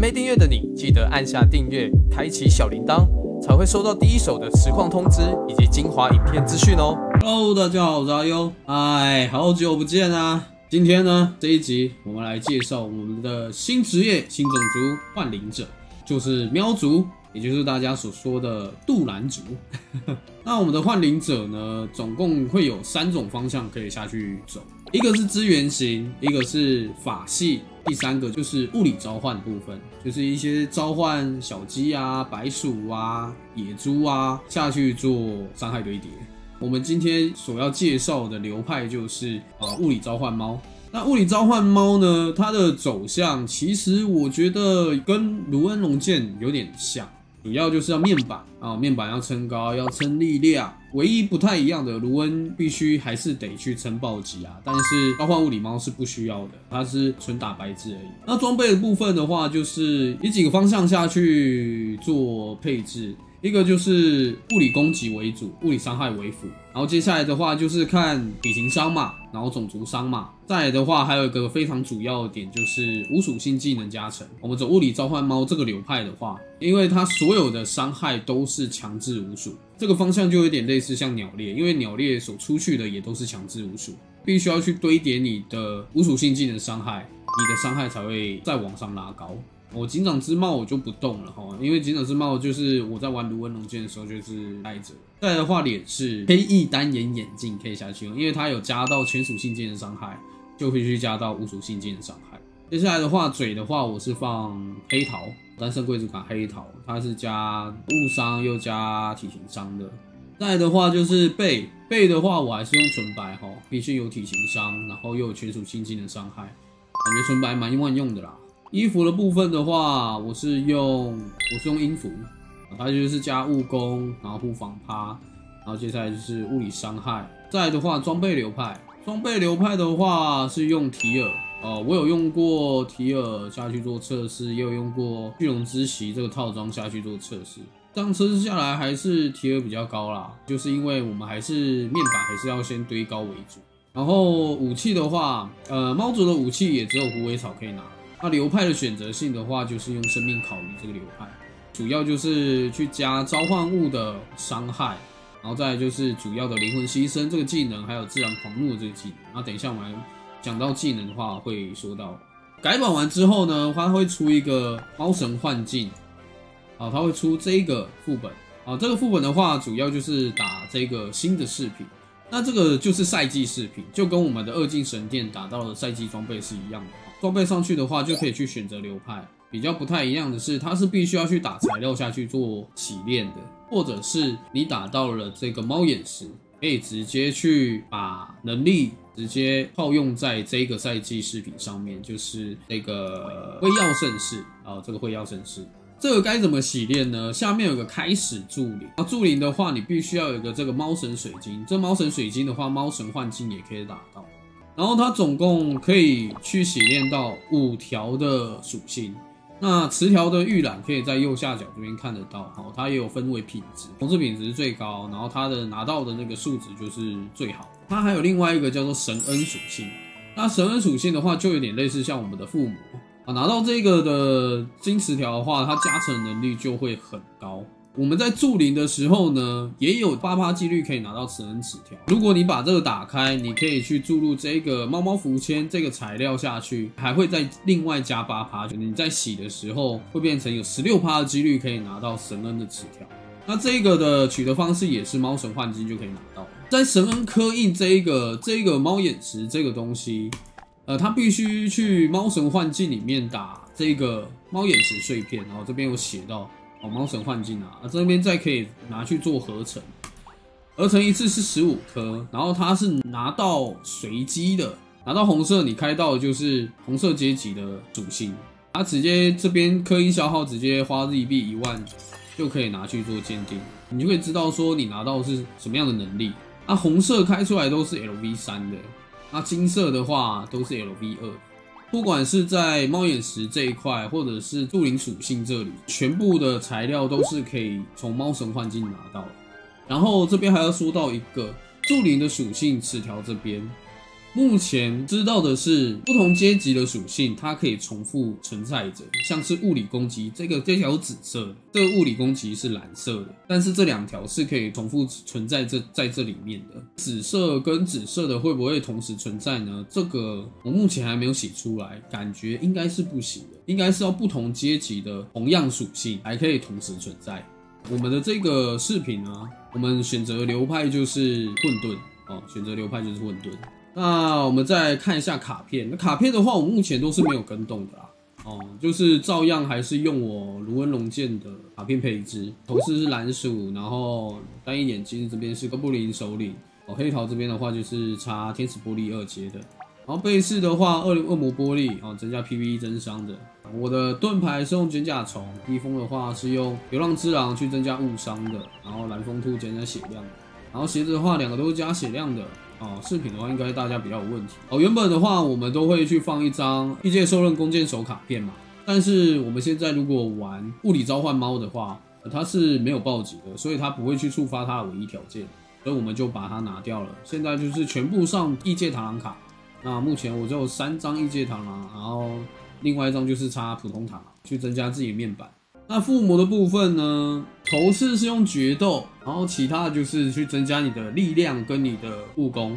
没订阅的你，记得按下订阅，开启小铃铛，才会收到第一手的实况通知以及精华影片资讯哦。Hello，大家好，我是阿优。哎，好久不见啊！今天呢，这一集我们来介绍我们的新职业、新种族——幻灵者，就是喵族，也就是大家所说的杜兰族。那我们的幻灵者呢，总共会有三种方向可以下去走，一个是资源型，一个是法系，第三个就是物理召唤部分，就是一些召唤小鸡啊、白鼠啊、野猪啊下去做伤害堆叠。我们今天所要介绍的流派就是呃物理召唤猫。那物理召唤猫呢，它的走向其实我觉得跟卢恩龙剑有点像，主要就是要面板啊，面板要撑高，要撑力量。唯一不太一样的，卢恩必须还是得去撑暴击啊，但是召唤物理猫是不需要的，它是纯打白字而已。那装备的部分的话，就是以几个方向下去做配置。一个就是物理攻击为主，物理伤害为辅，然后接下来的话就是看体型伤嘛，然后种族伤嘛，再来的话还有一个非常主要的点就是无属性技能加成。我们走物理召唤猫这个流派的话，因为它所有的伤害都是强制无属，这个方向就有点类似像鸟猎，因为鸟猎所出去的也都是强制无属，必须要去堆叠你的无属性技能伤害，你的伤害才会再往上拉高。我警长之帽我就不动了哈，因为警长之帽就是我在玩卢恩龙剑的时候就是戴着。再来的话，脸是黑翼单眼眼镜可以下去用，因为它有加到全属性技能伤害，就会去加到无属性技能伤害。接下来的话，嘴的话我是放黑桃，单身贵族卡黑桃，它是加误伤又加体型伤的。再的话就是背，背的话我还是用纯白哈，必须有体型伤，然后又有全属性技能伤害，感觉纯白蛮万用的啦。衣服的部分的话，我是用我是用音符，它就是加物攻，然后护防趴，然后接下来就是物理伤害。再来的话，装备流派，装备流派的话是用提尔，呃，我有用过提尔下去做测试，也有用过巨龙之席这个套装下去做测试。这样测试下来还是提尔比较高啦，就是因为我们还是面板还是要先堆高为主。然后武器的话，呃，猫族的武器也只有虎尾草可以拿。那流派的选择性的话，就是用生命考虑这个流派，主要就是去加召唤物的伤害，然后再就是主要的灵魂牺牲这个技能，还有自然狂怒这个技能。那等一下我们讲到技能的话，会说到改版完之后呢，它会出一个猫神幻境，啊，它会出这个副本，啊，这个副本的话，主要就是打这个新的饰品。那这个就是赛季饰品，就跟我们的二进神殿打到的赛季装备是一样的。装备上去的话，就可以去选择流派。比较不太一样的是，它是必须要去打材料下去做洗练的，或者是你打到了这个猫眼石，可以直接去把能力直接套用在这个赛季饰品上面，就是这个辉耀盛世啊，这个辉耀盛世。这个该怎么洗练呢？下面有个开始助灵，啊，助灵的话，你必须要有个这个猫神水晶。这猫神水晶的话，猫神幻境也可以打到。然后它总共可以去洗练到五条的属性。那词条的预览可以在右下角这边看得到，好，它也有分为品质，红色品质最高，然后它的拿到的那个数值就是最好。它还有另外一个叫做神恩属性。那神恩属性的话，就有点类似像我们的附魔。啊，拿到这个的金词条的话，它加成能力就会很高。我们在助灵的时候呢，也有八趴几率可以拿到神恩纸条。如果你把这个打开，你可以去注入这个猫猫符签这个材料下去，还会再另外加八趴。就你在洗的时候，会变成有十六趴的几率可以拿到神恩的纸条。那这个的取得方式也是猫神幻境就可以拿到。在神恩刻印这一个这个猫眼石这个东西。呃，它必须去猫神幻境里面打这个猫眼石碎片，然后这边有写到哦，猫神幻境啊，这边再可以拿去做合成，合成一次是十五颗，然后它是拿到随机的，拿到红色你开到的就是红色阶级的属性，它直接这边刻印消耗直接花日币一万就可以拿去做鉴定，你就可以知道说你拿到是什么样的能力。那红色开出来都是 LV 三的。那金色的话都是 LV 二，不管是在猫眼石这一块，或者是助灵属性这里，全部的材料都是可以从猫神幻境拿到。然后这边还要说到一个助灵的属性词条这边，目前知道的是，不同阶级的属性它可以重复存在着，像是物理攻击，这个这条紫色，这个物理攻击是蓝色的，但是这两条是可以重复存在这在这里面的。紫色跟紫色的会不会同时存在呢？这个我目前还没有写出来，感觉应该是不行的，应该是要不同阶级的同样属性还可以同时存在。我们的这个视频呢，我们选择流派就是混沌哦，选择流派就是混沌。那我们再看一下卡片。那卡片的话，我目前都是没有跟动的啦。哦，就是照样还是用我卢恩龙剑的卡片配置。头饰是蓝鼠，然后单一眼睛这边是哥布林首领。哦，黑桃这边的话就是插天使玻璃二阶的。然后背饰的话，二恶魔玻璃哦，增加 PVE 增伤的。我的盾牌是用卷甲虫，披风的话是用流浪之狼去增加误伤的。然后蓝风兔增加血量。然后鞋子的话，两个都是加血量的。哦，饰品的话应该大家比较有问题哦。原本的话，我们都会去放一张异界受刃弓箭手卡片嘛。但是我们现在如果玩物理召唤猫的话，它是没有暴击的，所以它不会去触发它的唯一条件，所以我们就把它拿掉了。现在就是全部上异界螳螂卡。那目前我只有三张异界螳螂，然后另外一张就是插普通螳螂去增加自己的面板。那附魔的部分呢？头饰是用决斗，然后其他的就是去增加你的力量跟你的武功。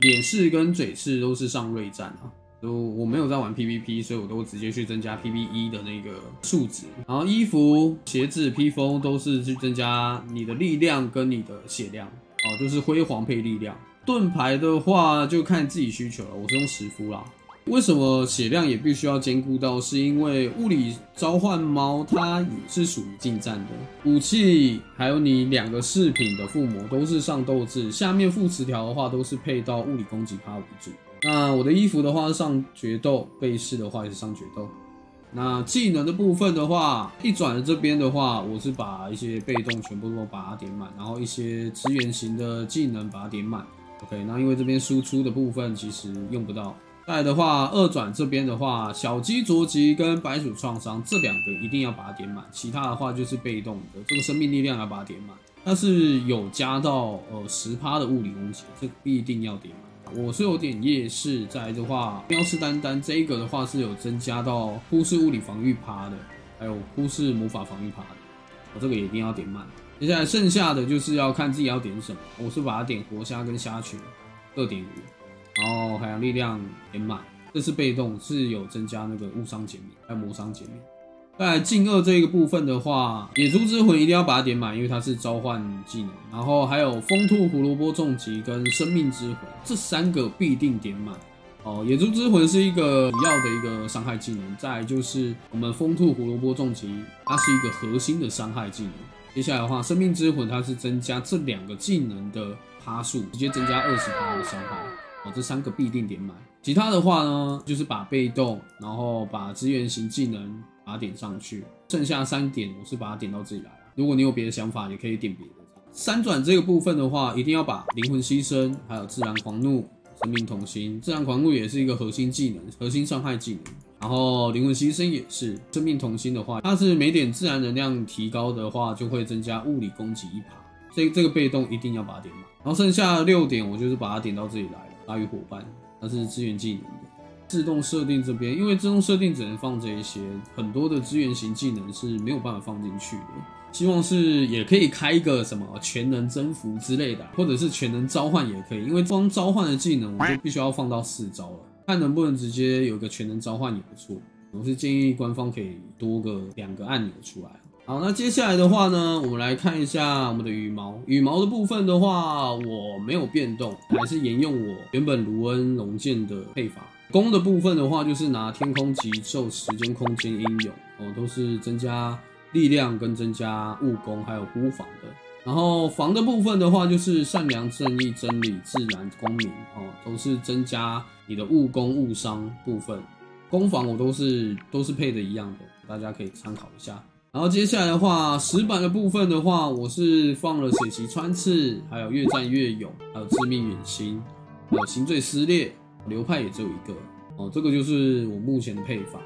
脸饰跟嘴饰都是上锐战啊，就我没有在玩 PVP，所以我都直接去增加 PVE 的那个数值。然后衣服、鞋子、披风都是去增加你的力量跟你的血量，哦，就是辉煌配力量。盾牌的话就看自己需求了，我是用石肤啦。为什么血量也必须要兼顾到？是因为物理召唤猫它也是属于近战的武器，还有你两个饰品的附魔都是上斗志，下面副词条的话都是配到物理攻击趴为主。那我的衣服的话上决斗，背饰的话也是上决斗。那技能的部分的话，一转的这边的话，我是把一些被动全部都把它点满，然后一些支援型的技能把它点满。OK，那因为这边输出的部分其实用不到。再的话，二转这边的话，小鸡啄击跟白鼠创伤这两个一定要把它点满，其他的话就是被动的，这个生命力量要把它点满。但是有加到呃十趴的物理攻击，这必定要点满。我是有点夜视，在的话，喵式丹丹这个的话是有增加到忽视物理防御趴的，还有忽视魔法防御趴的，我这个也一定要点满。接下来剩下的就是要看自己要点什么，我是把它点活虾跟虾群，二点五。然后海洋力量点满，这是被动，是有增加那个误伤减免，还有魔伤减免。在近二这一个部分的话，野猪之魂一定要把它点满，因为它是召唤技能。然后还有风兔胡萝卜重击跟生命之魂这三个必定点满。哦，野猪之魂是一个主要的一个伤害技能。再就是我们风兔胡萝卜重击，它是一个核心的伤害技能。接下来的话，生命之魂它是增加这两个技能的趴数，直接增加二十趴的伤害。哦，这三个必定点满，其他的话呢，就是把被动，然后把资源型技能把它点上去，剩下三点我是把它点到这里来。如果你有别的想法，也可以点别的。三转这个部分的话，一定要把灵魂牺牲，还有自然狂怒、生命同心。自然狂怒也是一个核心技能，核心伤害技能。然后灵魂牺牲也是，生命同心的话，它是每点自然能量提高的话，就会增加物理攻击一爬。这这个被动一定要把它点满。然后剩下六点，我就是把它点到这里来。大于伙伴，它是支援技能的自动设定这边，因为自动设定只能放这一些，很多的资源型技能是没有办法放进去的。希望是也可以开一个什么全能征服之类的，或者是全能召唤也可以，因为光召唤的技能我就必须要放到四招了，看能不能直接有个全能召唤也不错。我是建议官方可以多个两个按钮出来。好，那接下来的话呢，我们来看一下我们的羽毛。羽毛的部分的话，我没有变动，还是沿用我原本卢恩龙剑的配法。攻的部分的话，就是拿天空极兽、时间空间英勇哦，都是增加力量跟增加物攻，还有孤防的。然后防的部分的话，就是善良、正义、真理、自然、光明哦，都是增加你的物攻、物伤部分。攻防我都是都是配的一样的，大家可以参考一下。然后接下来的话，石板的部分的话，我是放了水袭穿刺，还有越战越勇，还有致命远心，还有心罪撕裂，流派也只有一个哦。这个就是我目前的配法。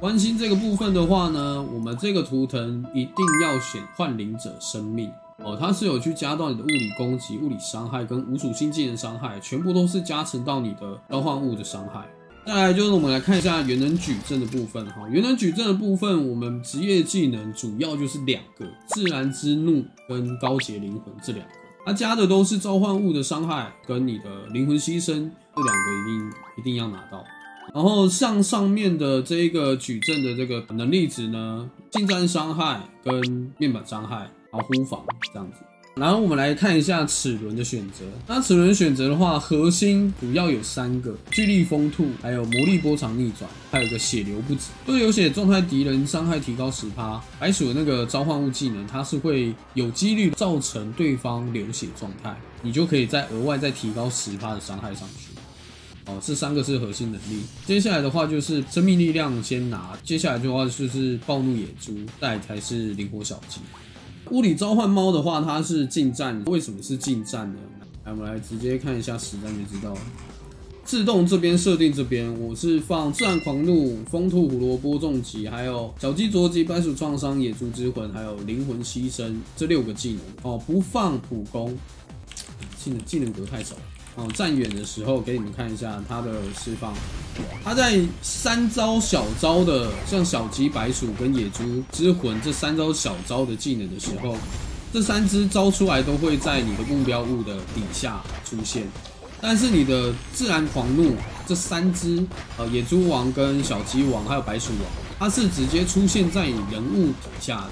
关心这个部分的话呢，我们这个图腾一定要选幻灵者生命哦，它是有去加到你的物理攻击、物理伤害跟无属性技能伤害，全部都是加成到你的召唤物的伤害。再来就是我们来看一下元能矩阵的部分哈，元能矩阵的部分，我们职业技能主要就是两个：自然之怒跟高洁灵魂这两个。它加的都是召唤物的伤害跟你的灵魂牺牲，这两个一定一定要拿到。然后像上面的这一个矩阵的这个能力值呢，近战伤害跟面板伤害，然后护防这样子。然后我们来看一下齿轮的选择。那齿轮选择的话，核心主要有三个：巨力风兔，还有魔力波长逆转，还有个血流不止。对流血状态敌人伤害提高十趴。白鼠的那个召唤物技能，它是会有几率造成对方流血状态，你就可以再额外再提高十趴的伤害上去。哦，这三个是核心能力。接下来的话就是生命力量先拿，接下来的话就是暴怒野猪，再才是灵活小鸡。物理召唤猫的话，它是近战，为什么是近战呢？来，我们来直接看一下实战就知道了。自动这边设定这边，我是放自然狂怒、风兔胡萝卜重击，还有小鸡啄击、白鼠创伤、野猪之魂，还有灵魂牺牲这六个技能哦，不放普攻，技能技能格太少。哦，站远的时候给你们看一下它的释放。它在三招小招的，像小鸡、白鼠跟野猪之魂这三招小招的技能的时候，这三只招出来都会在你的目标物的底下出现。但是你的自然狂怒这三只，呃，野猪王跟小鸡王还有白鼠王，它是直接出现在你人物底下的。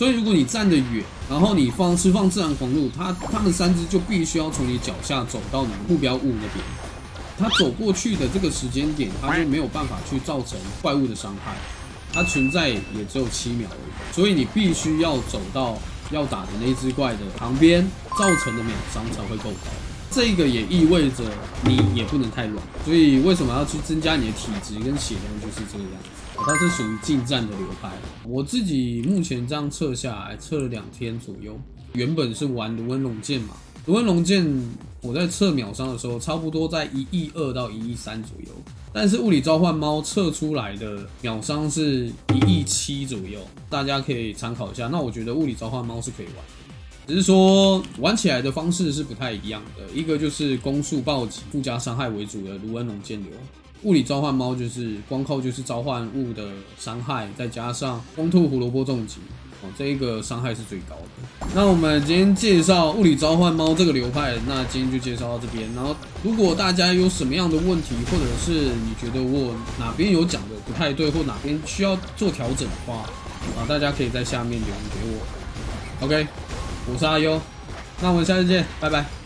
所以如果你站得远，然后你放释放自然狂怒，它它们三只就必须要从你脚下走到你目标物那边。它走过去的这个时间点，它就没有办法去造成怪物的伤害。它存在也只有七秒而已，所以你必须要走到要打的那只怪的旁边，造成的秒伤才会够高。这个也意味着你也不能太软。所以为什么要去增加你的体质跟血量，就是这个样子。它是属于近战的流派，我自己目前这样测下来，测了两天左右。原本是玩卢恩龙剑嘛，卢恩龙剑我在测秒伤的时候，差不多在一亿二到一亿三左右。但是物理召唤猫测出来的秒伤是一亿七左右，大家可以参考一下。那我觉得物理召唤猫是可以玩，只是说玩起来的方式是不太一样的。一个就是攻速暴击附加伤害为主的卢恩龙剑流。物理召唤猫就是光靠就是召唤物的伤害，再加上风兔胡萝卜重击，哦，这一个伤害是最高的。那我们今天介绍物理召唤猫这个流派，那今天就介绍到这边。然后如果大家有什么样的问题，或者是你觉得我哪边有讲的不太对，或哪边需要做调整的话，啊，大家可以在下面留言给我。OK，我是阿优，那我们下次见，拜拜。